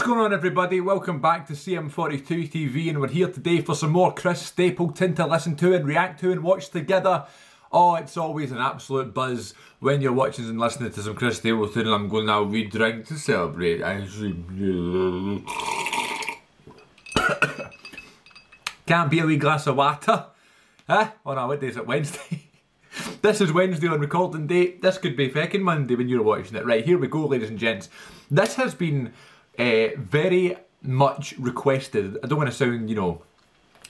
What's going on everybody? Welcome back to CM42 TV and we're here today for some more Chris Stapleton to listen to and react to and watch together. Oh, it's always an absolute buzz when you're watching and listening to some Chris Stapleton and I'm gonna now we drink to celebrate. Can't be a wee glass of water. Huh? Oh no, what day is it? Wednesday? this is Wednesday on recording date. This could be feckin' Monday when you're watching it. Right, here we go ladies and gents. This has been uh, very much requested. I don't want to sound, you know,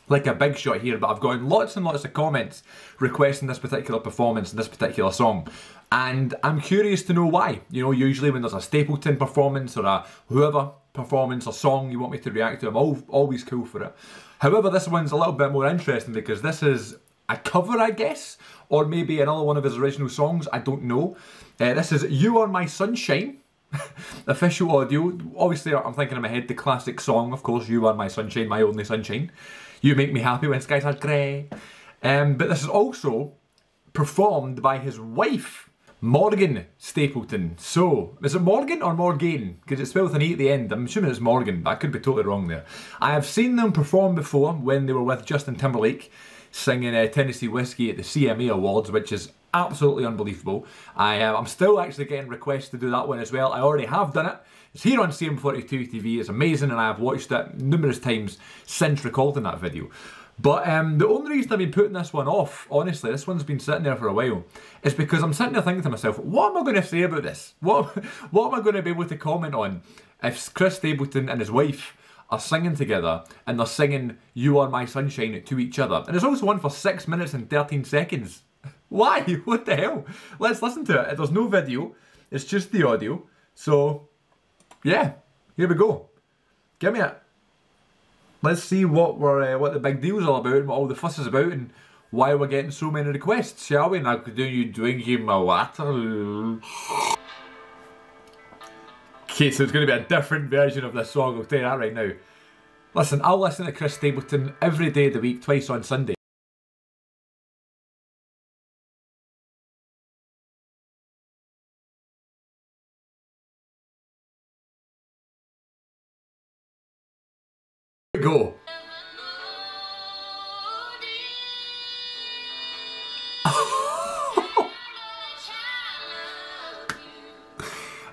like a big shot here, but I've gotten lots and lots of comments requesting this particular performance and this particular song. And I'm curious to know why. You know, usually when there's a Stapleton performance or a whoever performance or song you want me to react to, I'm always cool for it. However, this one's a little bit more interesting because this is a cover, I guess, or maybe another one of his original songs, I don't know. Uh, this is You Are My Sunshine official audio. Obviously, I'm thinking in my head the classic song, of course, You Are My Sunshine, My Only Sunshine. You Make Me Happy When Skies Are Grey. Um, but this is also performed by his wife, Morgane Stapleton. So, is it Morgan or Morgan? Because it's spelled with an E at the end. I'm assuming it's Morgan, but I could be totally wrong there. I have seen them perform before when they were with Justin Timberlake singing uh, Tennessee Whiskey at the CMA Awards, which is absolutely unbelievable. I, uh, I'm still actually getting requests to do that one as well. I already have done it. It's here on CM42 TV. It's amazing, and I've watched it numerous times since recording that video. But um, the only reason I've been putting this one off, honestly, this one's been sitting there for a while, is because I'm sitting there thinking to myself, what am I going to say about this? What, what am I going to be able to comment on if Chris Stapleton and his wife are singing together and they're singing You Are My Sunshine to each other? And it's also one for 6 minutes and 13 seconds. Why? What the hell? Let's listen to it. There's no video, it's just the audio. So, yeah, here we go. Give me it. Let's see what we're uh, what the big deal's all about and what all the fuss is about and why we're getting so many requests, shall we? Now, do you drinking my water? Okay, so it's going to be a different version of this song, I'll tell you that right now. Listen, I'll listen to Chris Stapleton every day of the week, twice on Sunday. Go.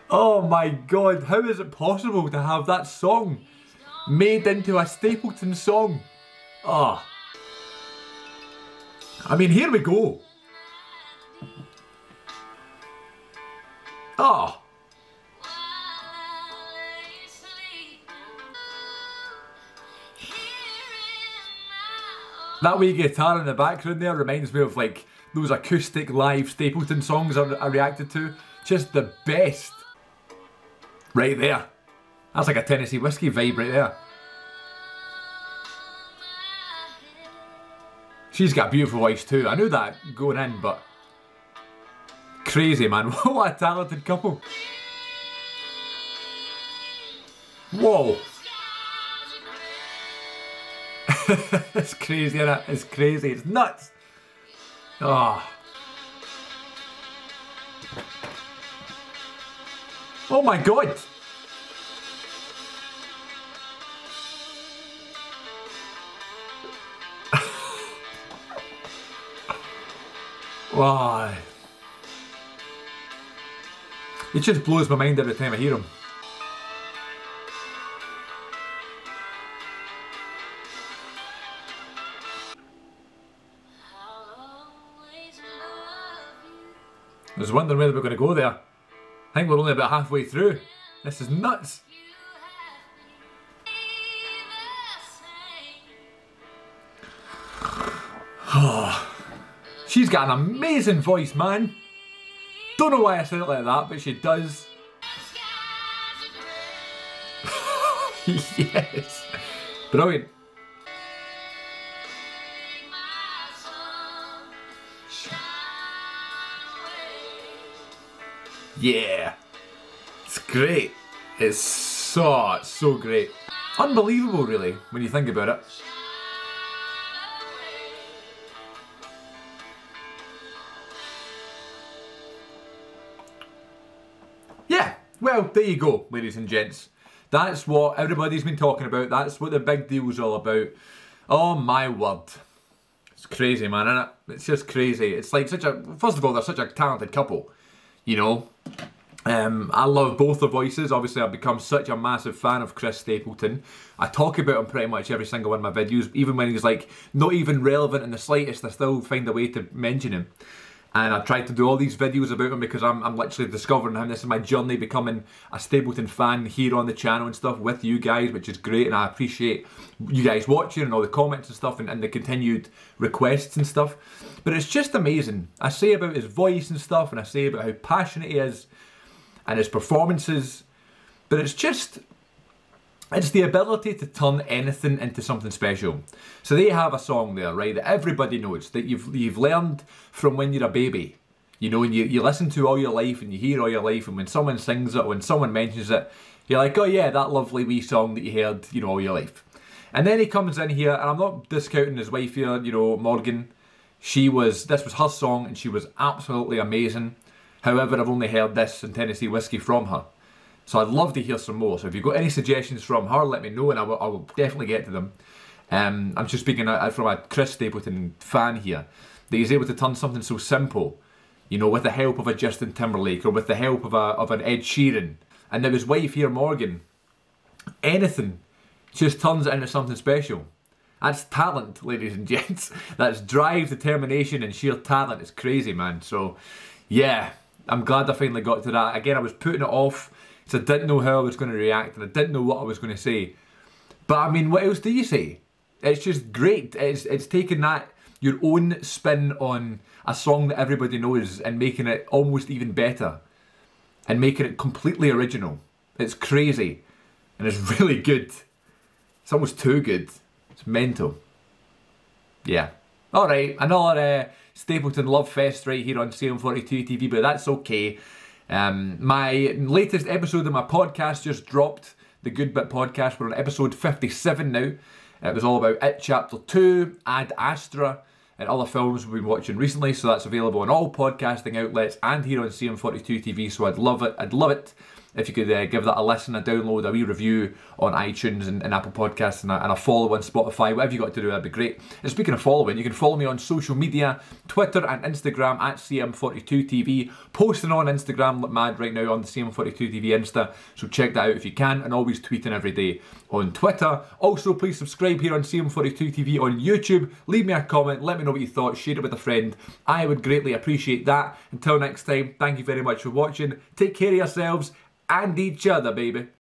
oh my god, how is it possible to have that song made into a Stapleton song? Ah. Oh. I mean, here we go. Ah. Oh. That wee guitar in the background there reminds me of like those acoustic live Stapleton songs I, I reacted to. Just the best. Right there. That's like a Tennessee whiskey vibe right there. She's got a beautiful voice too. I knew that going in, but crazy man. what a talented couple. Whoa. it's crazy, is it? It's crazy. It's nuts. Oh. Oh my god. Why? It just blows my mind every time I hear him. I was wondering whether we are going to go there. I think we're only about halfway through. This is nuts. Oh, she's got an amazing voice, man. Don't know why I said it like that, but she does. yes. Brilliant. Yeah. It's great. It's so, so great. Unbelievable, really, when you think about it. Yeah, well, there you go, ladies and gents. That's what everybody's been talking about. That's what the big deal's all about. Oh my word. It's crazy, man, isn't it? It's just crazy. It's like such a. First of all, they're such a talented couple. You know? Um, I love both the voices. Obviously, I've become such a massive fan of Chris Stapleton. I talk about him pretty much every single one of my videos, even when he's like not even relevant in the slightest. I still find a way to mention him. And I tried to do all these videos about him because I'm, I'm literally discovering him. This is my journey becoming a Stapleton fan here on the channel and stuff with you guys, which is great. And I appreciate you guys watching and all the comments and stuff and, and the continued requests and stuff. But it's just amazing. I say about his voice and stuff, and I say about how passionate he is and his performances. But it's just it's the ability to turn anything into something special. So they have a song there, right, that everybody knows, that you've you've learned from when you're a baby. You know, and you, you listen to all your life and you hear all your life, and when someone sings it, when someone mentions it, you're like, oh yeah, that lovely wee song that you heard, you know, all your life. And then he comes in here, and I'm not discounting his wife here, you know, Morgane. She was, this was her song, and she was absolutely amazing. However, I've only heard this in Tennessee Whiskey from her. So I'd love to hear some more. So if you've got any suggestions from her, let me know and I will, I will definitely get to them. Um, I'm just speaking from a Chris Stapleton fan here, that he's able to turn something so simple, you know, with the help of a Justin Timberlake or with the help of, a, of an Ed Sheeran. And now his wife here, Morgane, anything just turns it into something special. That's talent, ladies and gents. That's drive, determination, and sheer talent. It's crazy, man. So, yeah, I'm glad I finally got to that. Again, I was putting it off because I didn't know how I was going to react and I didn't know what I was going to say. But I mean, what else do you say? It's just great. It's it's taking that your own spin on a song that everybody knows and making it almost even better and making it completely original. It's crazy and it's really good. It's almost too good. It's mental. Yeah. All right, another uh, Stapleton Love Fest right here on CM42 TV, but that's okay. Um, my latest episode of my podcast just dropped, the Good Bit podcast. We're on episode 57 now. It was all about It Chapter 2, Ad Astra, and other films we've been watching recently. So that's available on all podcasting outlets and here on CM42 TV. So I'd love it. I'd love it if you could uh, give that a listen, a download, a wee review on iTunes and, and Apple Podcasts, and a, and a, follow on Spotify, whatever you got to do, that'd be great. And speaking of following, you can follow me on social media, Twitter and Instagram at CM42TV, posting on Instagram like mad right now on the CM42TV Insta, so check that out if you can, and always tweeting every day on Twitter. Also, please subscribe here on CM42TV on YouTube, leave me a comment, let me know what you thought, share it with a friend. I would greatly appreciate that. Until next time, thank you very much for watching. Take care of yourselves and each other, baby.